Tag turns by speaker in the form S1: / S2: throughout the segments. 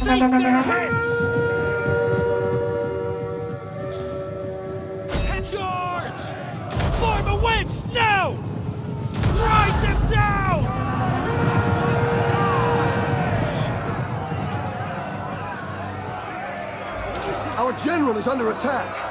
S1: Take their heads! Charge! Form a wedge, now! Ride them down!
S2: Our general is under attack.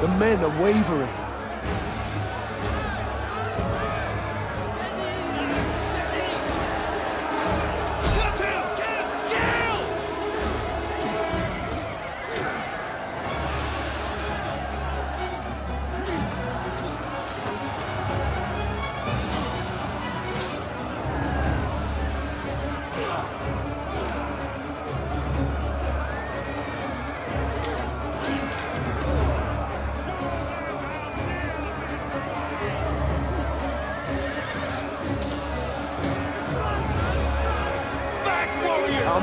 S2: The men are wavering.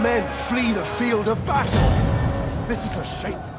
S2: Men flee the field of battle. This is a shameful